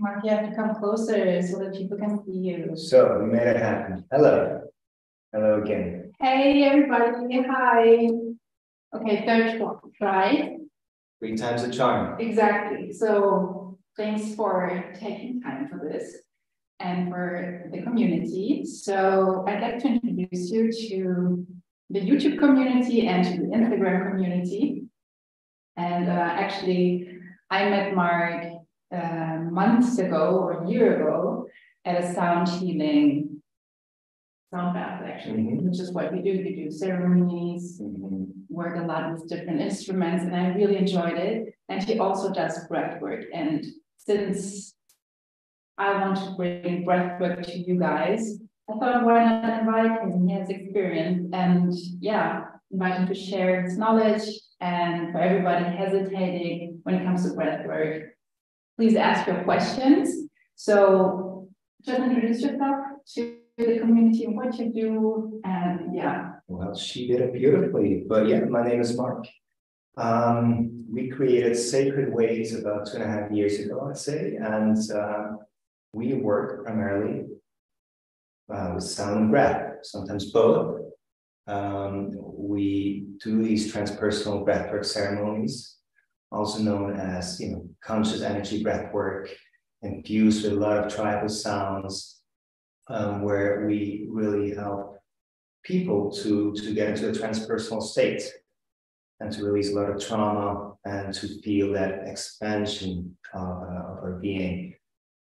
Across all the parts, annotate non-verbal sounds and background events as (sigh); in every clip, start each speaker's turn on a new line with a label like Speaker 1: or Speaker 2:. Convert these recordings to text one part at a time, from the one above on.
Speaker 1: Marc, you have to come closer so that people can see you.
Speaker 2: So we made it happen. Hello. Hello again.
Speaker 1: Hey, everybody. Hi. Okay, third try.
Speaker 2: Three times the charm.
Speaker 1: Exactly. So thanks for taking time for this and for the community. So I'd like to introduce you to the YouTube community and to the Instagram community. And uh, actually, I met Marc uh, months ago or a year ago at a sound healing sound bath, actually, mm-hmm. which is what we do. We do ceremonies, mm-hmm. work a lot with different instruments, and I really enjoyed it. And he also does breath work. And since I want to bring breath work to you guys, I thought why not invite him? He has experience and yeah, invite him to share his knowledge and for everybody hesitating when it comes to breath work, please ask your questions. So just introduce yourself to the community and what you do and yeah.
Speaker 2: Well, she did it beautifully, but yeah, my name is Marc. Um, we created Sacred Ways about two and a half years ago, I'd say, and uh, we work primarily uh, with sound and breath, sometimes both. Um, we do these transpersonal breathwork ceremonies, also known as you know conscious energy breath work, infused with a lot of tribal sounds, um, where we really help people to to get into a transpersonal state and to release a lot of trauma and to feel that expansion of, uh, of our being.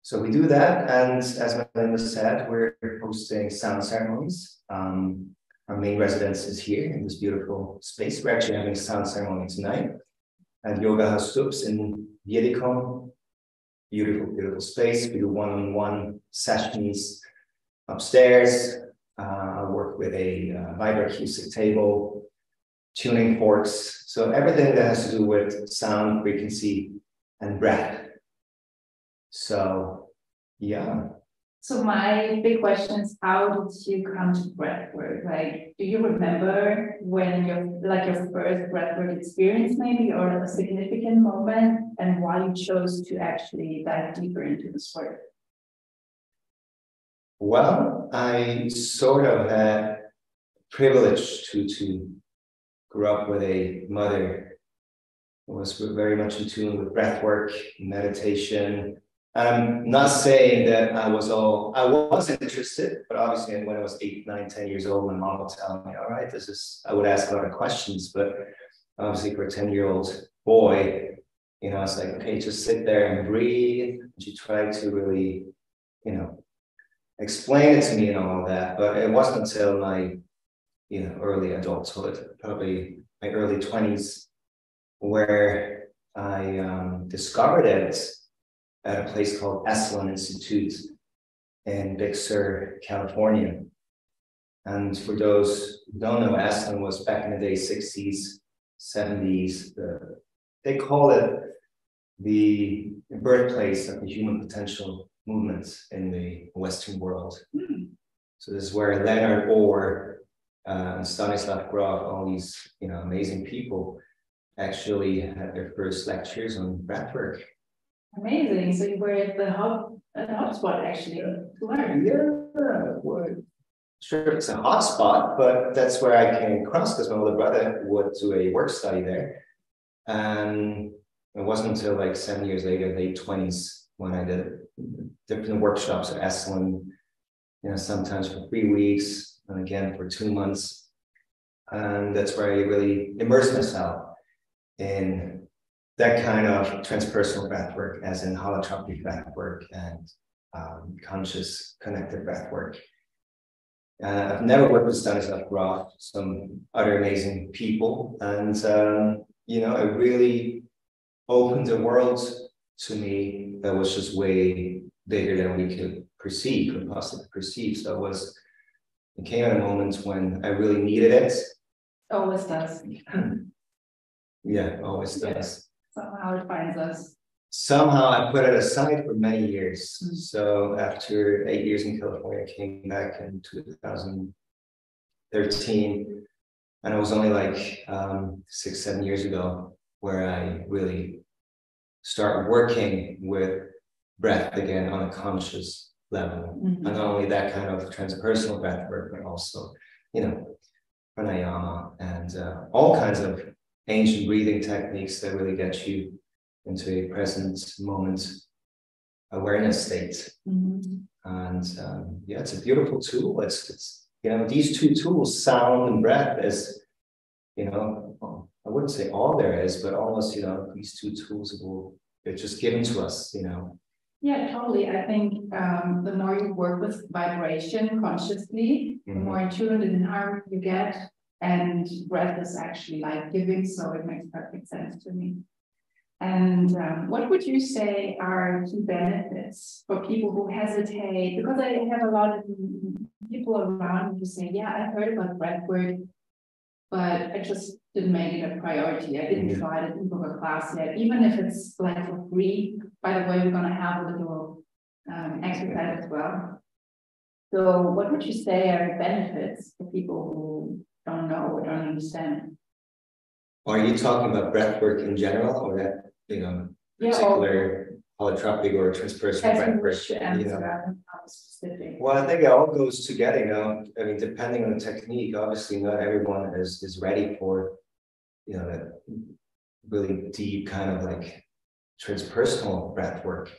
Speaker 2: So we do that, and as Melinda said, we're hosting sound ceremonies. Um, our main residence is here in this beautiful space. We're actually having a sound ceremony tonight at Yoga House Stoops in Wiedikon. Beautiful, beautiful space. We do one-on-one sessions upstairs. Uh, I work with a uh, vibroacoustic table, tuning forks. So everything that has to do with sound, frequency, and breath so, yeah.
Speaker 1: So my big question is, how did you come to breathwork? Like, do you remember when your like your first breathwork experience, maybe, or a significant moment, and why you chose to actually dive deeper into this work?
Speaker 2: Well, I sort of had privilege to to grow up with a mother who was very much in tune with breathwork, meditation, I'm not saying that I was all, I was interested, but obviously when I was eight, nine, ten years old, my mom would tell me, all right, this is, I would ask a lot of questions, but obviously for a 10 year old boy, you know, it's like, okay, just sit there and breathe. And she tried to really, you know, explain it to me and all that. But it wasn't until my, you know, early adulthood, probably my early 20s, where I um, discovered it at a place called Esalen Institute in Big Sur, California. And for those who don't know, Esalen was back in the day, 60s, 70s. The, they call it the birthplace of the human potential movements in the Western world. Mm. So this is where Leonard Orr uh, and Stanislav Grof, all these you know amazing people, actually had their first lectures on breathwork.
Speaker 1: Amazing. So you were at the hub at the hotspot actually to learn.
Speaker 2: Yeah, well, sure it's a hotspot, but that's where I came across because my older brother would do a work study there. And it wasn't until like seven years later, late 20s, when I did different workshops at Esalen, you know, sometimes for three weeks and again for two months. And that's where I really immersed myself in that kind of transpersonal breath work, as in holotropic breath work and um, conscious connected breath work. Uh, I've never worked with Stanislav Grof, some other amazing people, and um, you know, it really opened the world to me that was just way bigger than we could perceive, could possibly perceive. So it was, it came at a moment when I really needed it.
Speaker 1: Always does.
Speaker 2: yeah, always does
Speaker 1: somehow it finds us.
Speaker 2: Somehow I put it aside for many years. Mm-hmm. So after eight years in California, I came back in 2013. And it was only like um, six, seven years ago where I really started working with breath again on a conscious level.
Speaker 1: Mhm.
Speaker 2: And not only that kind of transpersonal breath work, but also, you know, pranayama and uh, all kinds of ancient breathing techniques that really get you into a present moment awareness state.
Speaker 1: Mhm.
Speaker 2: And um, yeah, it's a beautiful tool. It's, it's you know these two tools, sound and breath, is you know I wouldn't say all there is, but almost you know these two tools will they're just given to us. You know.
Speaker 1: Yeah, totally. I think um, the more you work with vibration consciously, the
Speaker 2: Mhm.
Speaker 1: more in tune and in harmony you get. And breath is actually life giving, so it makes perfect sense to me. And um, what would you say are key benefits for people who hesitate? Because I have a lot of people around who say, Yeah, I heard about breath work, but I just didn't make it a priority. I didn't
Speaker 2: Mhm.
Speaker 1: try it, didn't book a class yet, even if it's like for free. By the way, we're gonna have a little um, exercise as well. So what would you say are benefits for people who don't know don't understand?
Speaker 2: Are you talking about breath work in general, or that you know
Speaker 1: Yeah, or
Speaker 2: particular holotropic or transpersonal breath work? You
Speaker 1: uh,
Speaker 2: know?
Speaker 1: Specific.
Speaker 2: Well, I think it all goes together, you know. I mean, depending on the technique, obviously not everyone is is ready for, you know, that really deep kind of like transpersonal breath work.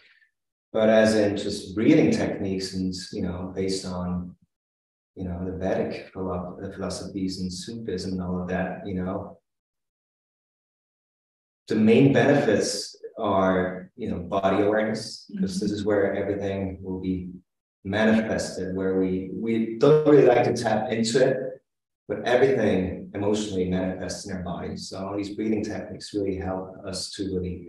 Speaker 2: But as in just breathing techniques and you know, based on you know the Vedic philosophies and Sufism and all of that, you know. The main benefits are, you know, body awareness, because this is where everything will be manifested where we we don't really like to tap into it but everything emotionally manifests in our bodies so all these breathing techniques really help us to really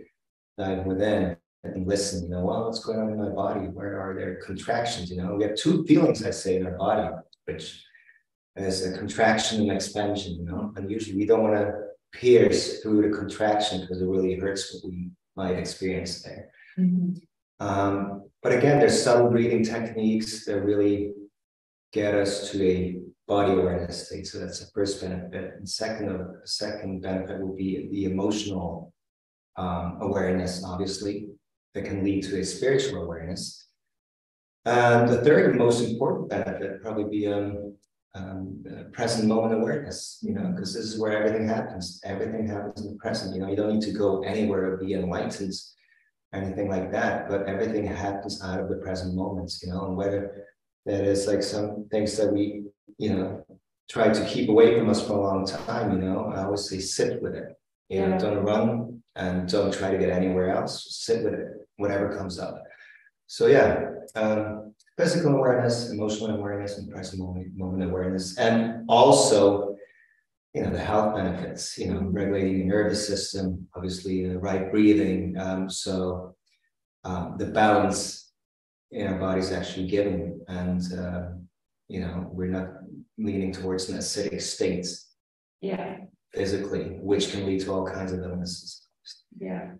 Speaker 2: dive within and listen you know well what's going on in my body? Where are there contractions? You know we have two feelings i say in our body which is a contraction and expansion you know and usually we don't want to pierce through the contraction because it really hurts what we might experience there
Speaker 1: Mhm.
Speaker 2: um, but again, there's some breathing techniques that really get us to a body awareness state. So that's the first benefit. And second, of second benefit will be the emotional um, awareness, obviously, that can lead to a spiritual awareness. And the third and most important benefit probably be um, um, present moment awareness. You know, because this is where everything happens. Everything happens in the present. You know, you don't need to go anywhere or be enlightened anything like that, but everything happens out of the present moments, you know, and whether that is like some things that we, you know, try to keep away from us for a long time, you know, I always say sit with it, you know,
Speaker 1: Yeah.
Speaker 2: don't run and don't try to get anywhere else, just sit with it, whatever comes up. So yeah, um, physical awareness, emotional awareness, and present moment, awareness, and also you know the health benefits you know regulating the nervous system obviously the right breathing um, so um, the balance in our body is actually given and uh, you know we're not leaning towards an acidic state
Speaker 1: Yeah,
Speaker 2: physically which can lead to all kinds of illnesses
Speaker 1: yeah.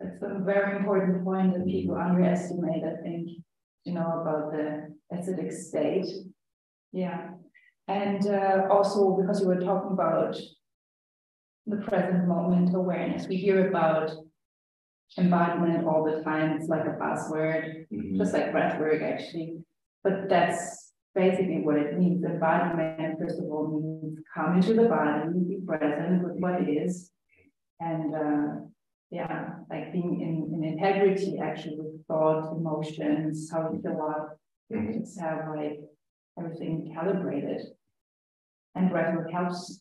Speaker 1: That's a very important point that people underestimate, I think, you know, about the acidic state. Yeah. And uh, also because you were talking about the present moment awareness, we hear about embodiment all the time. It's like a buzzword,
Speaker 2: Mhm.
Speaker 1: just like breath work, actually. But that's basically what it means. Embodiment, first of all, means come into the body, be present with what it is. And uh, yeah, like being in, in integrity actually with thought, emotions, how you feel up, just have like everything calibrated. And breathwork helps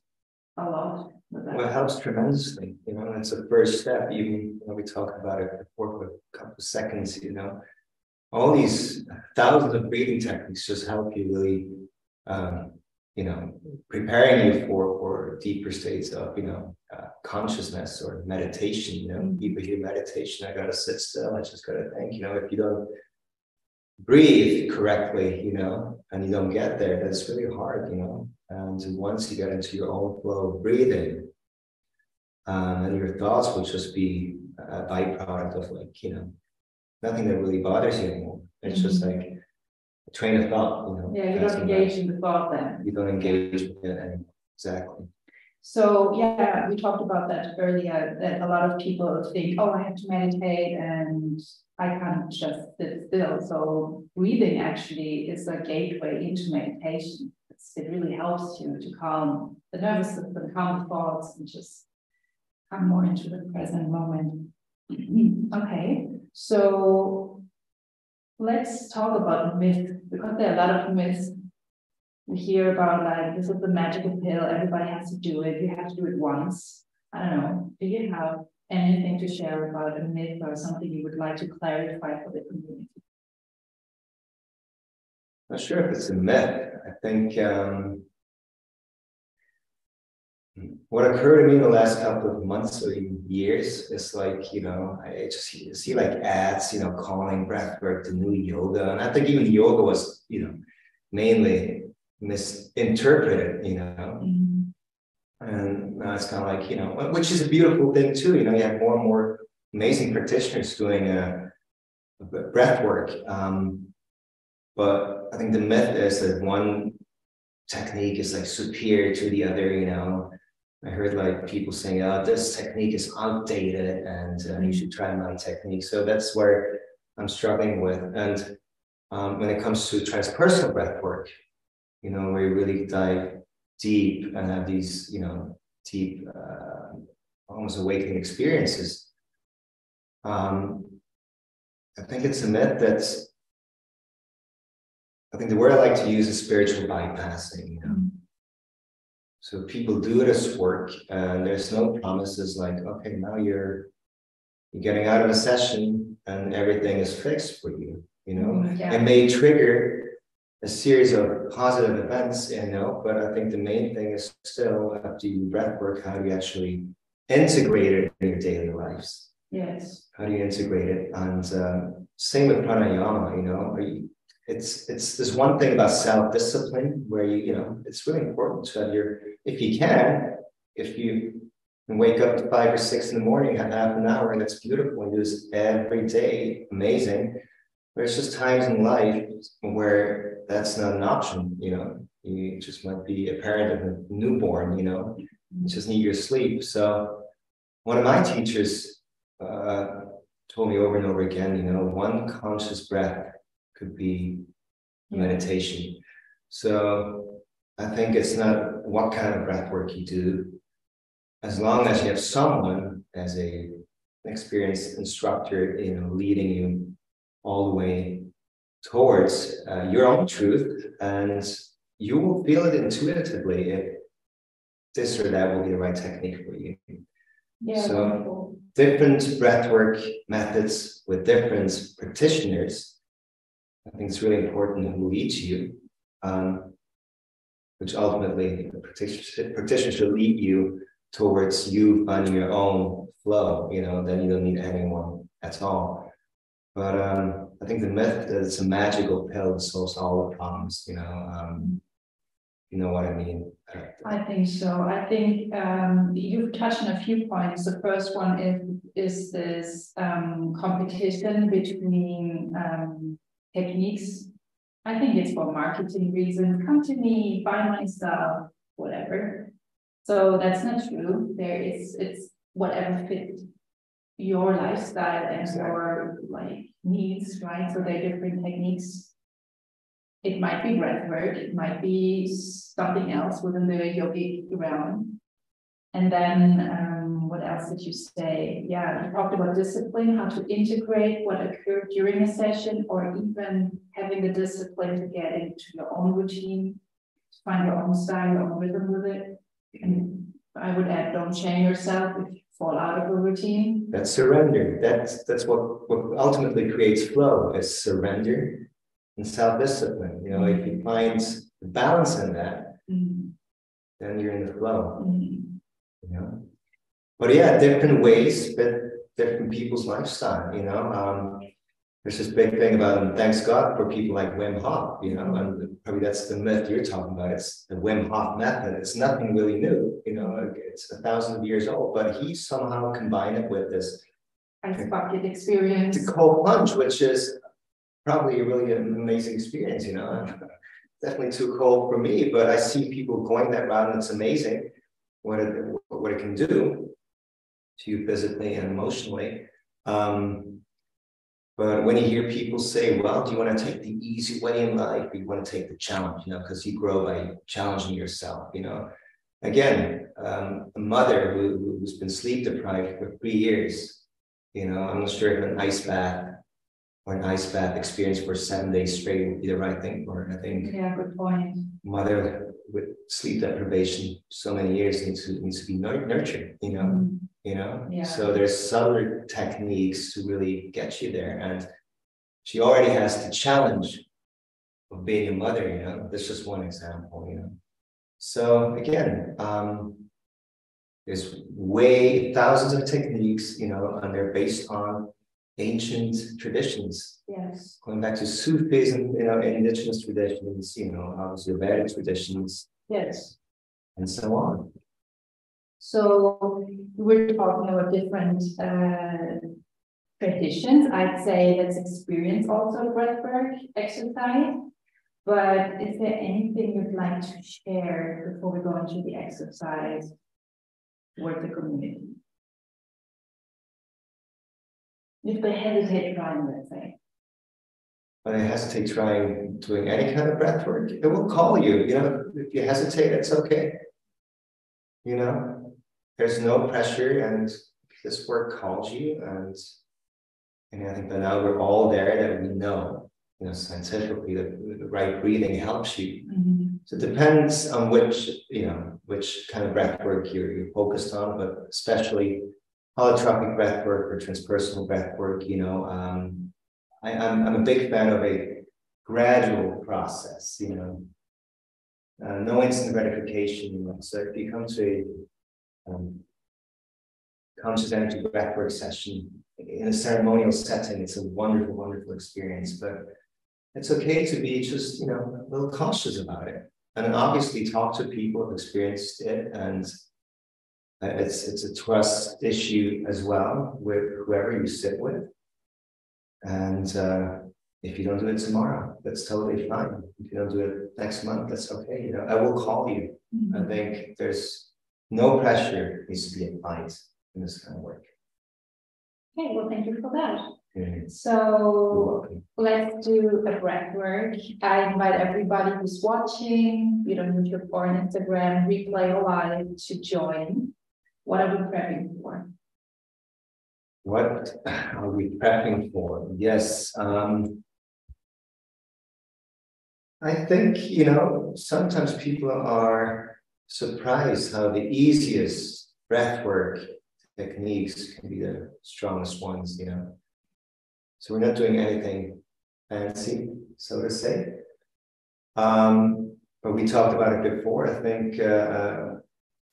Speaker 1: a lot with that.
Speaker 2: well it helps tremendously you know it's a first step even you know, we talk about it before for a couple of seconds you know all these thousands of breathing techniques just help you really um, you know preparing you for for deeper states of you know uh, consciousness or meditation you know
Speaker 1: Mhm.
Speaker 2: people hear meditation i gotta sit still i just gotta think you know if you don't breathe correctly you know and you don't get there that's really hard you know and once you get into your own flow of breathing um, and your thoughts will just be a byproduct of like you know nothing that really bothers you anymore it's just
Speaker 1: Mhm.
Speaker 2: like train of thought you know
Speaker 1: Yeah, you don't engage in the thought then.
Speaker 2: you don't engage with it anymore exactly
Speaker 1: So yeah, we talked about that earlier, that a lot of people think, oh, I have to meditate and I can't just sit still. So breathing actually is a gateway into meditation. It's, it really helps you to calm the nervous system, calm the thoughts, and just come more into the present moment. (clears throat) okay, so let's talk about myths because there are a lot of myths we hear about like this is the magical pill, everybody has to do it, you have to do it once. I don't know. Do you have anything to share about a myth or something you would like to clarify for the community?
Speaker 2: Not sure if it's a myth. I think um, what occurred to me in the last couple of months or years is like, you know, I just see, see like ads, you know, calling breathwork the new yoga. And I think even yoga was, you know, mainly misinterpreted, you know. Mm-hmm. And now it's kind of like, you know, which is a beautiful thing too. You know, you have more and more amazing practitioners doing a, a breath work. Um, but I think the myth is that one technique is like superior to the other, you know. I heard like people saying, oh, this technique is outdated and uh, you should try my technique. So that's where I'm struggling with. And um, when it comes to transpersonal breath work, you know, where you really dive deep and have these, you know, deep, uh, almost awakening experiences. Um, I think it's a myth that's, I think the word I like to use is spiritual bypassing, you know. So people do this work and there's no promises like, okay, now you're you're getting out of a session and everything is fixed for you, you know. Mm, yeah. It may trigger a series of positive events, you know, but I think the main thing is still after you breath work, how do you actually integrate it in your daily lives?
Speaker 1: Yes.
Speaker 2: How do you integrate it? And um, same with pranayama, you know, you, it's it's there's one thing about self-discipline where you, you know, it's really important to have your, if you can, if you wake up at five or six in the morning, have half an hour, and that's beautiful, and do this every day, amazing. There's just times in life where that's not an option. You know, you just might be a parent of a newborn. You know, you just need your sleep. So one of my teachers uh, told me over and over again. You know, one conscious breath could be meditation. So I think it's not what kind of breath work you do, as long as you have someone as a experienced instructor, you know, leading you all the way towards uh, your own truth, and you will feel it intuitively if this or that will be the right technique for you.
Speaker 1: Yeah,
Speaker 2: so wonderful. different breathwork methods with different practitioners. I think it's really important who leads you, um, which ultimately the practitioner, should lead you towards you finding your own flow. You know, then you don't need anyone at all. But um, I think the myth that it's a magical pill that solves all the problems, you know, um, you know what I mean?
Speaker 1: I think so. I think um, you've touched on a few points. The first one is is this um, competition between um, techniques. I think it's for marketing reasons. Come to me, buy my stuff, whatever. So that's not true. There is it's whatever fit your lifestyle and your like needs, right? So there are different techniques. It might be breath work, it might be something else within the yogic realm. And then um, what else did you say? Yeah, you talked about discipline, how to integrate what occurred during a session, or even having the discipline to get into your own routine, to find your own style, your own rhythm with it. And I would add, don't shame yourself if you fall out of a routine.
Speaker 2: That's surrender. That's that's what, what ultimately creates flow is surrender and self-discipline. You know, if you find the balance in that, mm-hmm. then you're in the flow. Mm-hmm. You know. But yeah, different ways fit different people's lifestyle, you know. Um, there's this big thing about and thanks God for people like Wim Hof, you know, and probably that's the myth you're talking about. It's the Wim Hof method. It's nothing really new, you know, it's a thousand years old, but he somehow combined it with this
Speaker 1: ice bucket experience.
Speaker 2: The cold plunge, which is probably a really amazing experience, you know. (laughs) Definitely too cold for me, but I see people going that route and it's amazing. what it what it can do to you physically and emotionally. Um, but when you hear people say, well, do you want to take the easy way in life or you want to take the challenge, you know, because you grow by challenging yourself, you know. Again, um, a mother who, who's been sleep deprived for three years, you know, I'm not sure if an ice bath or an ice bath experience for seven days straight would be the right thing for her. I think
Speaker 1: Yeah, good point.
Speaker 2: mother with sleep deprivation so many years needs to needs to be nurtured, you know
Speaker 1: Mm,
Speaker 2: you know?
Speaker 1: Yeah.
Speaker 2: so there's other techniques to really get you there. And she already has the challenge of being a mother you know? That's just one example you know? So again um there's way thousands of techniques you know and they're based on ancient traditions.
Speaker 1: Yes.
Speaker 2: going back to sufism you know indigenous traditions you know obviously Vedic traditions.
Speaker 1: Yes.
Speaker 2: and so on
Speaker 1: So we're talking about different uh, traditions. I'd say let's experience also breathwork exercise. But is there anything you'd like to share before we go into the exercise with the community? If they hesitate trying, let's say.
Speaker 2: When I hesitate trying doing any kind of breath work, it will call you. You know, if you hesitate, it's okay. You know, there's no pressure, and this work calls you, and and I think that now we're all there that we know, you know, scientifically that the right breathing helps you. So it depends on which, you know, which kind of breath work you're, you're focused on, but especially holotropic breath work or transpersonal breath work, you know, um, I, I'm, I'm a big fan of a gradual process, you know, uh, no instant gratification. You know? So if you come to a um, conscious energy breathwork session in a ceremonial setting, it's a wonderful, wonderful experience. But it's okay to be just, you know, a little cautious about it. And obviously talk to people who've experienced it and uh, it's it's a trust issue as well with whoever you sit with. And uh, if you don't do it tomorrow, that's totally fine. If you don't do it next month, that's okay. You know, I will call you. I think there's no pressure needs to be applied in this kind of work.
Speaker 1: Okay, well, thank you for that.
Speaker 2: You're
Speaker 1: So let's do a breath work. I invite everybody who's watching, you know, YouTube or on Instagram, replay or live to join. What are we prepping for?
Speaker 2: What are we prepping for? Yes. Um, I think, you know, sometimes people are surprised how the easiest breath work techniques can be the strongest ones, you know. So we're not doing anything fancy, so to say. Um, but we talked about it before. I think uh, uh,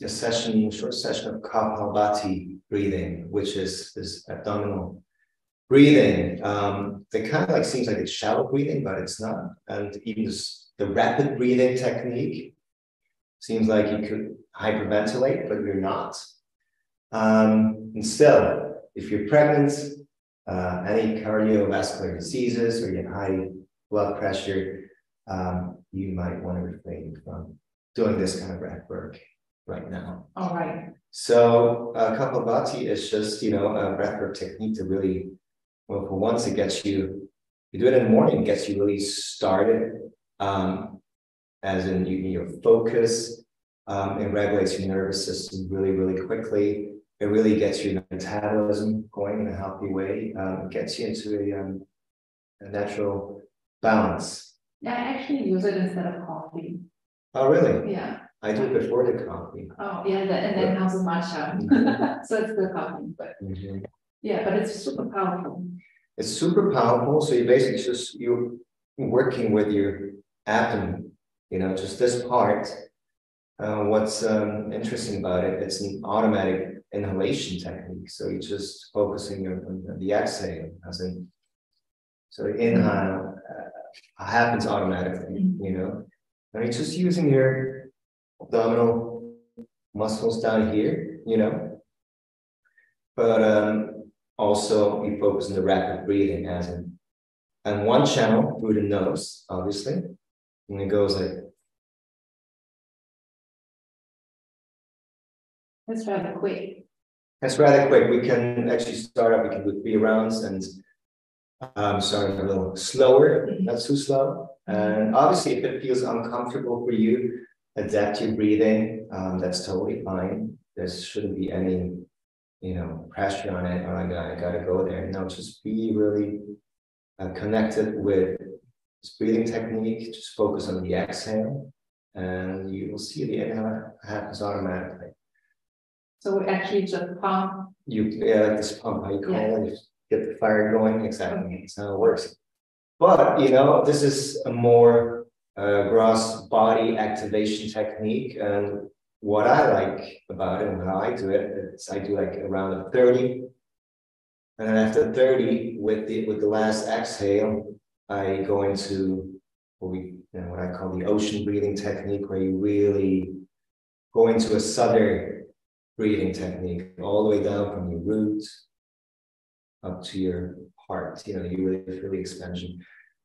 Speaker 2: a session, short session of Kapalbhati breathing, which is this abdominal breathing. Um, that kind of like seems like it's shallow breathing, but it's not. And even this, the rapid breathing technique seems like you could hyperventilate, but you're not. Um, and still, if you're pregnant, uh, any cardiovascular diseases, or you have high blood pressure, um, you might want to refrain from doing this kind of breath work right now.
Speaker 1: All right.
Speaker 2: So uh, Kapalbhati is just, you know, a breathwork technique to really, well, for once it gets you, you do it in the morning, it gets you really started, um, as in you, need your focus, um, it regulates your nervous system really, really quickly. It really gets your metabolism going in a healthy way. Um, it gets you into a, um, a natural balance.
Speaker 1: I actually use it instead of coffee.
Speaker 2: Oh, really?
Speaker 1: Yeah.
Speaker 2: I do it before the coffee.
Speaker 1: Oh, yeah, that- and then has a matcha. (laughs) So it's the coffee, but
Speaker 2: Mhm.
Speaker 1: yeah, but it's super powerful.
Speaker 2: It's super powerful. So you basically just you're working with your abdomen, you know, just this part. Uh, what's um, interesting about it, it's an automatic inhalation technique. So you're just focusing on, on the exhale, as in, so inhale uh, happens automatically,
Speaker 1: Mhm.
Speaker 2: you know, and you're just using your abdominal muscles down here, you know, but um, also you focus on the rapid breathing as in and one channel through the nose, obviously, and it goes like
Speaker 1: That's rather quick.
Speaker 2: That's rather quick. We can actually start up. We can do three rounds and um, start a little slower,
Speaker 1: Mhm.
Speaker 2: not too slow. And obviously, if it feels uncomfortable for you, adapt your breathing. Um, that's totally fine. There shouldn't be any, you know, pressure on it. I got, I got to go there. No, just be really uh, connected with this breathing technique. Just focus on the exhale, and you will see the inhale happens automatically.
Speaker 1: So we actually just pump.
Speaker 2: You yeah, like this pump, how you call
Speaker 1: Yeah.
Speaker 2: it, get the fire going. Exactly, that's how it works. But you know, this is a more uh, gross body activation technique, and what I like about it and how I do it is I do like around a round of thirty, and then after thirty, with the with the last exhale, I go into what we you know what I call the ocean breathing technique, where you really go into a southern breathing technique all the way down from your roots up to your heart. You know, you really feel the expansion.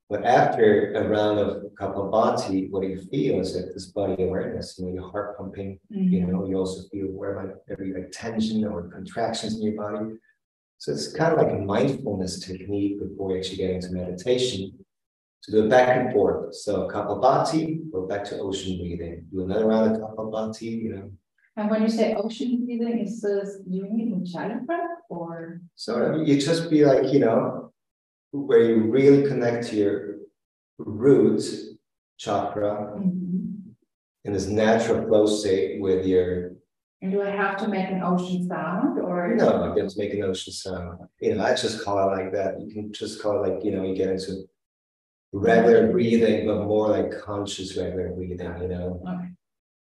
Speaker 2: But after a round of Kapalbhati, what you feel is that this body awareness, you know, your heart pumping, you mm-hmm. know, you also feel where like every like tension or contractions in your body. So it's kind of like a mindfulness technique before you actually get into meditation. To do it back and forth. So Kapalbhati, go back to ocean breathing. Do another round of Kapalbhati, you know,
Speaker 1: And when you say ocean breathing, is this doing it in breath or?
Speaker 2: So you just be like, you know, where you really connect to your root chakra
Speaker 1: Mhm.
Speaker 2: in this natural flow state with your
Speaker 1: And do I have to make an ocean sound or?
Speaker 2: no, you don't make an ocean sound. You know, I just call it like that. You can just call it like, you know, you get into regular breathing, but more like conscious regular breathing, you know.
Speaker 1: Okay.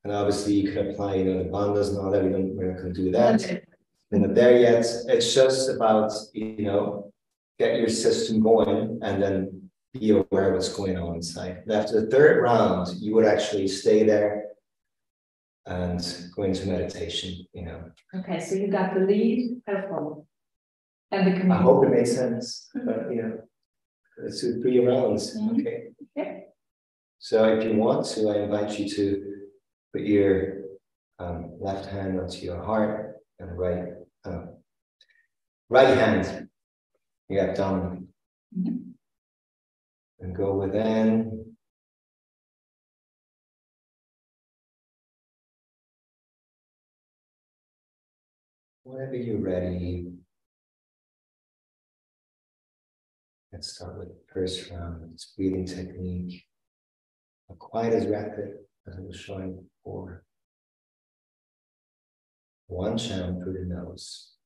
Speaker 2: And obviously you can apply, you know, the bandhas and all that. We don't we're not gonna do that.
Speaker 1: Okay.
Speaker 2: We're not there yet. It's just about, you know, get your system going and then be aware of what's going on inside. And after the third round, you would actually stay there and go into meditation, you know.
Speaker 1: Okay, so you got the lead, helpful. And the community.
Speaker 2: I hope it made sense, but you know, let's do three rounds,
Speaker 1: Mhm.
Speaker 2: okay?
Speaker 1: Yeah.
Speaker 2: So if you want to, I invite you to put your um, left hand onto your heart and right, uh, right hand, your abdomen.
Speaker 1: Mhm.
Speaker 2: And go within. Whenever you're ready. Let's start with the first round, this breathing technique. Not quite as rapid as I was showing before. One chant through the nose.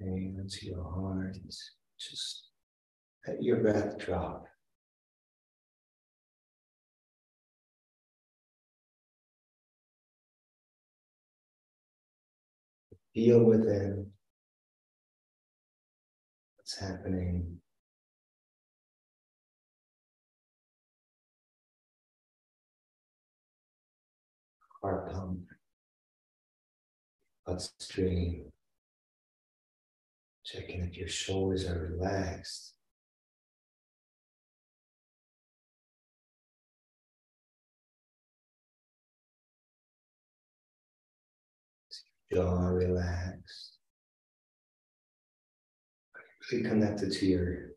Speaker 2: And into your heart, just let your breath drop. Feel within what's happening. Heart pump, bloodstream. Checking if your shoulders are relaxed. Jaw relaxed. Really connected to your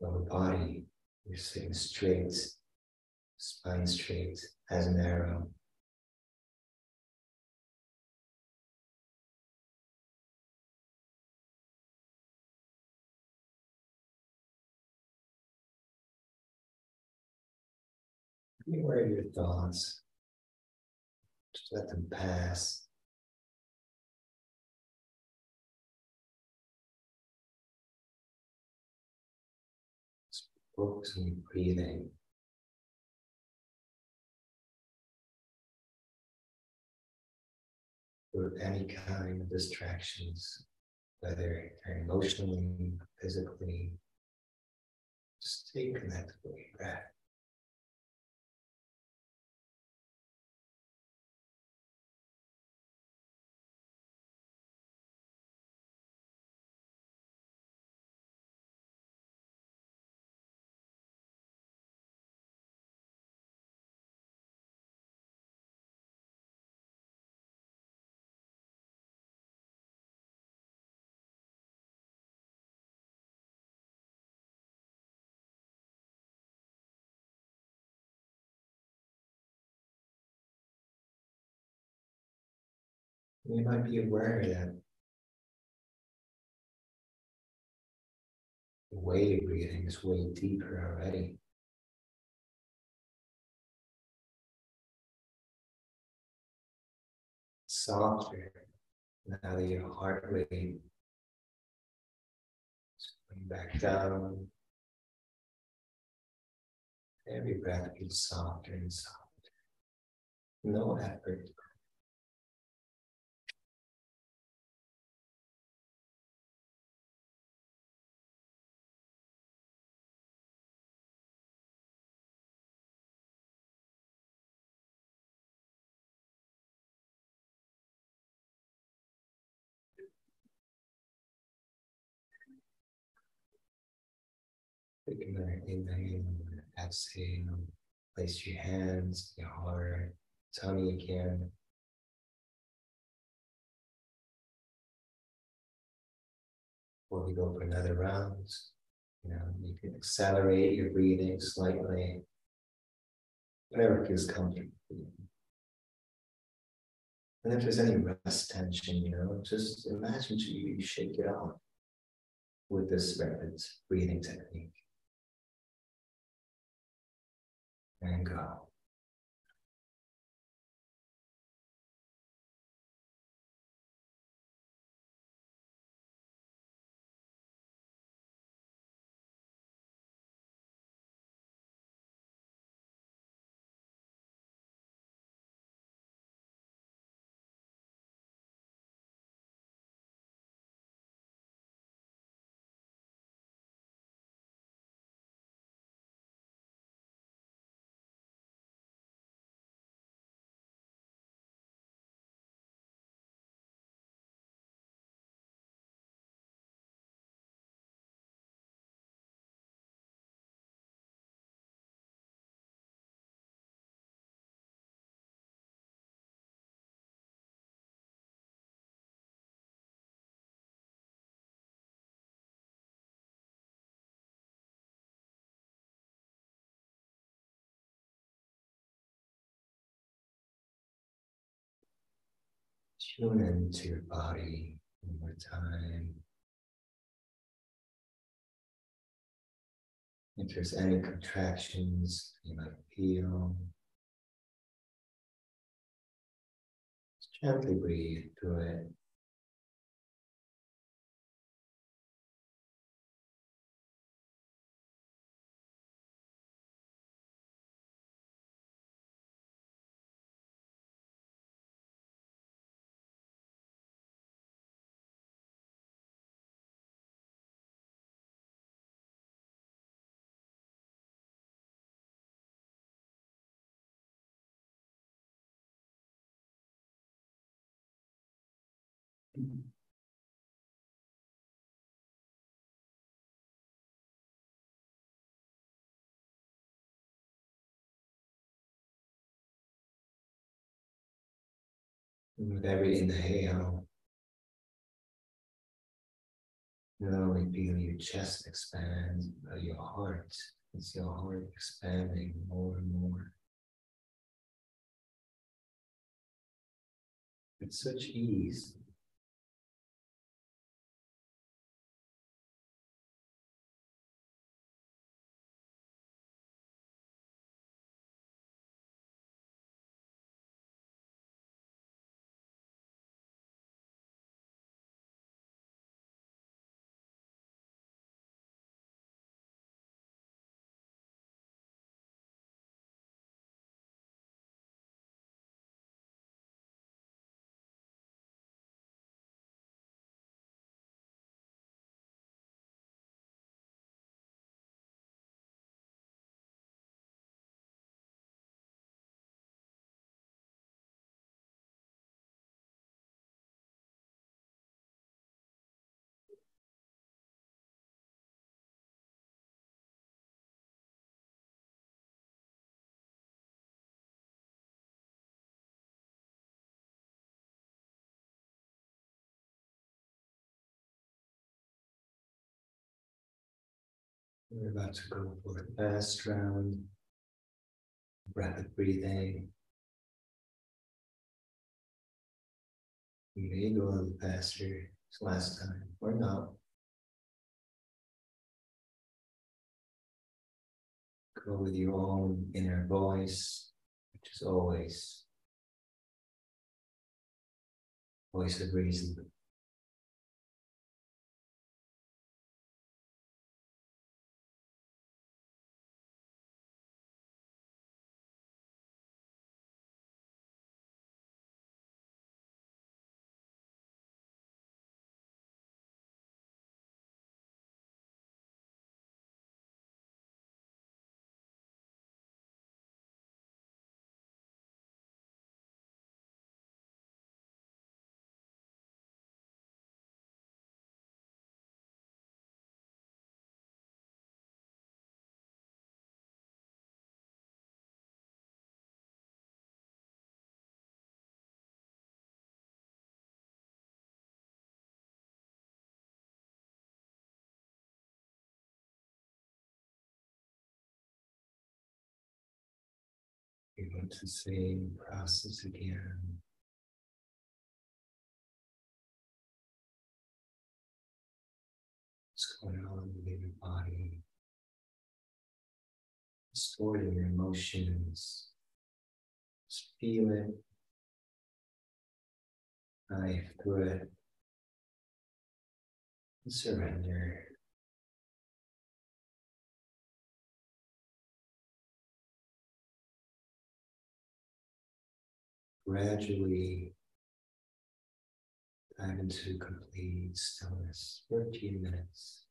Speaker 2: lower body. You're sitting straight, spine straight as an arrow. Be aware of your thoughts. Just let them pass. Focus on your breathing. Or any kind of distractions, whether they're emotionally, physically, stay connected with your breath. You might be aware that the way you're breathing is way deeper already. Softer now that your heart rate is going back down. Every breath gets softer and softer. No effort Taking an inhale exhale. Place your hands, your heart, tummy again. Before we go for another round, you know, you can accelerate your breathing slightly, whatever feels comfortable for you. And if there's any rest tension, you know, just imagine you, you shake it off with this rapid breathing technique. And go. Tune into your body one more time. If there's any contractions you might feel, just gently breathe through it. Mm-hmm. with every inhale, not only feel your chest expand, but your heart. It's your heart expanding more and more. With such ease. We're about to go for the fast round. Rapid breathing. You may go a little faster as last time or not. Go with your own inner voice, which is always voice of reason. We want the same process again. What's going on within your body? Storing your emotions. Just feel it. Dive through it. Surrender. Gradually dive into complete stillness for a few minutes.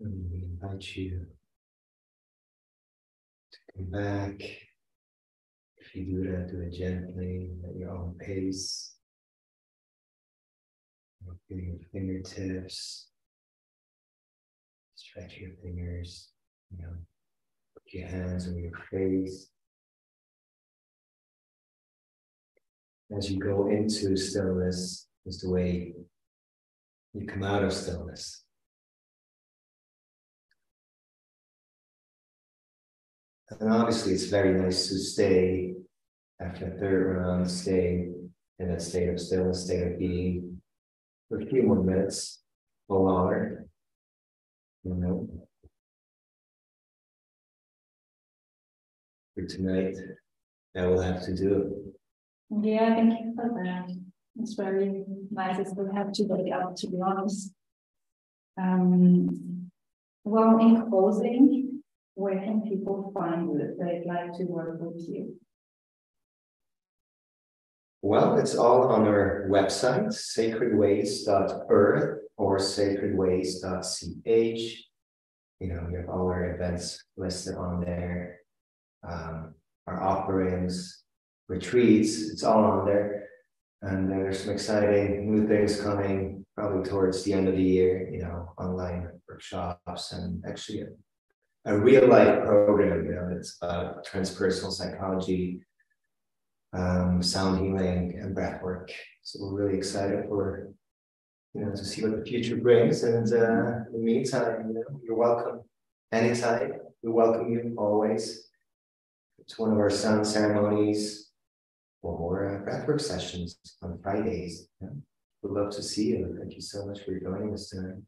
Speaker 2: And we invite you to come back. If you do that, do it gently at your own pace. Feel your fingertips. Stretch your fingers. You know, put your hands on your face. As you go into stillness, is the way you come out of stillness. And obviously, it's very nice to stay after a third round, stay in a state of stillness, state of being for a few more minutes or longer. You know. For tonight, I will have to do it.
Speaker 1: Yeah, thank you for that. It's very nice as we have to wake up, to be honest. Um, well, in closing, where can people find you if they'd like to work with you?
Speaker 2: Well, it's all on our website, sacredways.earth or sacredways.ch. You know, we have all our events listed on there, um, our offerings, retreats, it's all on there. And there's some exciting new things coming probably towards the end of the year, you know, online workshops and actually a, real life program, you know, it's about transpersonal psychology, um, sound healing and breath work. So we're really excited for, you know, to see what the future brings. And uh, in the meantime, you know, you're welcome anytime. We welcome you always. It's one of our sound ceremonies for uh, breathwork sessions on Fridays. We'd love to see you. Thank you so much for joining us tonight.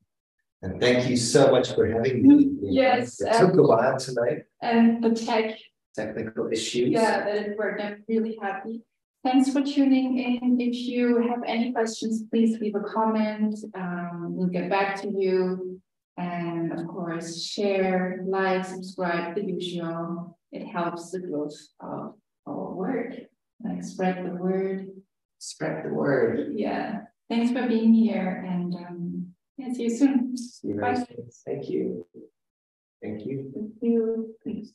Speaker 2: And thank you so much for having me.
Speaker 1: Yes.
Speaker 2: It took a while tonight.
Speaker 1: And the tech.
Speaker 2: Technical issues.
Speaker 1: Yeah, that it worked. I'm really happy. Thanks for tuning in. If you have any questions, please leave a comment. Um, we'll get back to you. And of course, share, like, subscribe, the usual. It helps the growth of our work. Like spread the word.
Speaker 2: Spread the word.
Speaker 1: Yeah. Thanks for being here and um, see you soon.
Speaker 2: Bye. Thank you. Thank you.
Speaker 1: Thank you. Thanks.